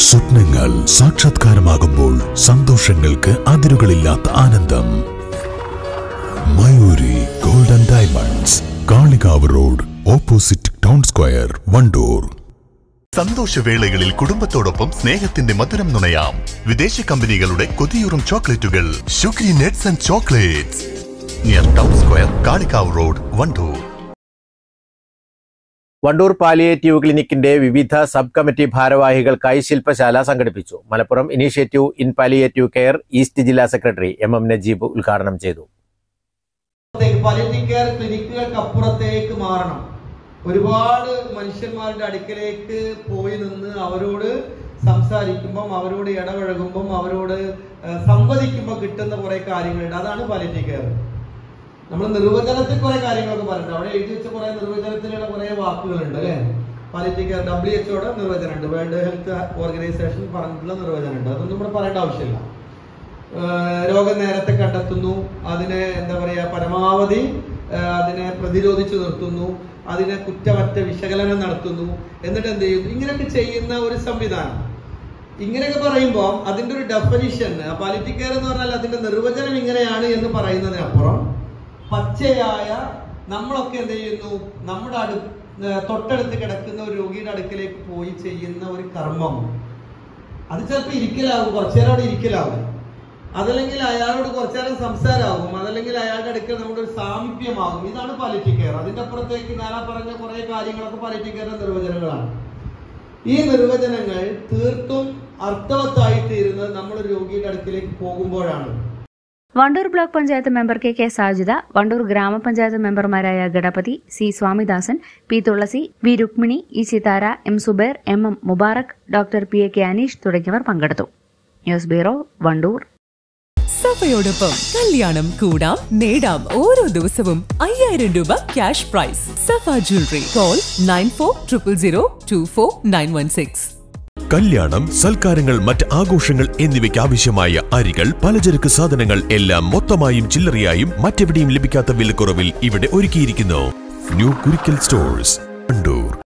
സ്വപ്നങ്ങൾ സാക്ഷാത്കാരമാകുമ്പോൾ സന്തോഷങ്ങൾക്ക് അതിരുകളില്ലാത്ത ആനന്ദം. Mayuri golden diamonds Kalikavu road opposite town square Wandoor. സന്തോഷവേളകളിൽ കുടുംബത്തോടൊപ്പം സ്നേഹത്തിന്റെ മധുരം നുണയാം. വിദേശ കമ്പനികളുടെ കൊതിയൂറും ചോക്ലേറ്റുകൾ. ഷുഗ്രി നെറ്റ്സ് and chocolates. Near town square Kalikavu road Wandoor. Wandoor palliative ക്ലിനിക്കിന്റെ വിവിധ സബ് കമ്മിറ്റി ഭാരവാഹികൾക്കായി ശില്പശാല സംഘടിപ്പിച്ചു. Malappuram initiative in palliative care east ജില്ലാ സെക്രട്ടറി എം എം നജീബ് ഉദ്ഘാടനം ചെയ്തു. പാലിയേറ്റീവ് കെയർ ക്ലിനിക്കുകൾക്ക് അപ്പുറത്തേക്ക് മാറണം. ഒരുപാട് മനുഷ്യന്മാരുടെ അടുക്കലേക്ക് പോയി നിന്ന് അവരോട് സംസാരിക്കുമ്പം അവരോട് ഇടപഴകുമ്പം അവരോട് സംവദിക്കുമ്പോൾ കിട്ടുന്ന കുറേ കാര്യങ്ങളുണ്ട്. അതാണ് പാലിയേറ്റീവ് കെയർ. നമ്മൾ നിർവചനത്തിൽ കുറെ കാര്യങ്ങളൊക്കെ പറഞ്ഞിട്ടുണ്ട്. അവിടെ എഴുതി വെച്ച കുറെ നിർവചനത്തിലുള്ള കുറെ വാക്കുകളുണ്ട് അല്ലെ? പലറ്റിക്കൽ ഡബ്ല്യു എച്ച് ഡബ്ല്യു എച്ച്ഒയുടെ നിർവചനമുണ്ട്. വേൾഡ് ഹെൽത്ത് ഓർഗനൈസേഷൻ പറഞ്ഞിട്ടുള്ള നിർവചനം ഉണ്ട് അതൊന്നും ഇവിടെ പറയേണ്ട ആവശ്യമില്ല. രോഗം നേരത്തെ കണ്ടെത്തുന്നു. അതിനെ എന്താ പറയാ പരമാവധി അതിനെ പ്രതിരോധിച്ചു നിർത്തുന്നു. അതിനെ കുറ്റമറ്റ വിശകലനം നടത്തുന്നു. എന്നിട്ട് എന്ത് ചെയ്യുന്നു ഇങ്ങനെയൊക്കെ ചെയ്യുന്ന ഒരു സംവിധാനം. ഇങ്ങനെയൊക്കെ പറയുമ്പോൾ അതിന്റെ ഒരു ഡെഫനിഷൻ പാലിറ്റിക് കെയർ എന്ന് പറഞ്ഞാൽ അതിന്റെ നിർവചനം ഇങ്ങനെയാണ് എന്ന് പറയുന്നതിനപ്പുറം പച്ചയായ നമ്മളൊക്കെ എന്ത് ചെയ്യുന്നു? നമ്മുടെ അടു തൊട്ടടുത്ത് കിടക്കുന്ന ഒരു രോഗിയുടെ അടുക്കലേക്ക് പോയി ചെയ്യുന്ന ഒരു കർമ്മം. അത് ചിലപ്പോൾ ഇരിക്കലാവും കുറച്ചു നേരം അവിടെ ഇരിക്കലാവും അതല്ലെങ്കിൽ അയാളോട് കുറച്ചു നേരം സംസാരമാകും. അതല്ലെങ്കിൽ അയാളുടെ അടുക്കൽ നമ്മുടെ ഒരു സാമീപ്യമാകും. ഇതാണ് പാലിറ്റിക് കെയർ അതിന്റെ അപ്പുറത്തേക്ക് ഞാൻ പറഞ്ഞ കുറേ കാര്യങ്ങളൊക്കെ പാലിറ്റിക് കെയറിന്റെ നിർവചനങ്ങളാണ്. ഈ നിർവചനങ്ങൾ തീർത്തും അർത്ഥവത്തായി തീരുന്നത് നമ്മൾ രോഗിയുടെ അടുക്കിലേക്ക് പോകുമ്പോഴാണ്. Wandoor block panchayat member K K Sajitha Wandoor ഗ്രാമപഞ്ചായത്ത് മെമ്പർമാരായ Ganapathi C Swamidasan P Thulasi V Rukmini E Sithara M Zubair M M Mubarak doctor P A K Aneesh തുടങ്ങിയവർ പങ്കെടുത്തു. News bureau Wandoor. സഫയോടൊപ്പം കല്യാണം കൂടാം നേടാം ഓരോ ദിവസവും അയ്യായിരം രൂപ cash prize. Safa jewellery call nine four triple zero two four nine one six കല്യാണം സൽക്കാരങ്ങൾ മറ്റ് ആഘോഷങ്ങൾ എന്നിവയ്ക്ക് ആവശ്യമായ അരികൾ പലചരക്ക് സാധനങ്ങൾ എല്ലാം മൊത്തമായും ചില്ലറയായും മറ്റെവിടെയും ലഭിക്കാത്ത വിലക്കുറവിൽ ഇവിടെ ഒരുക്കിയിരിക്കുന്നു. New Kurikkal stores Wandoor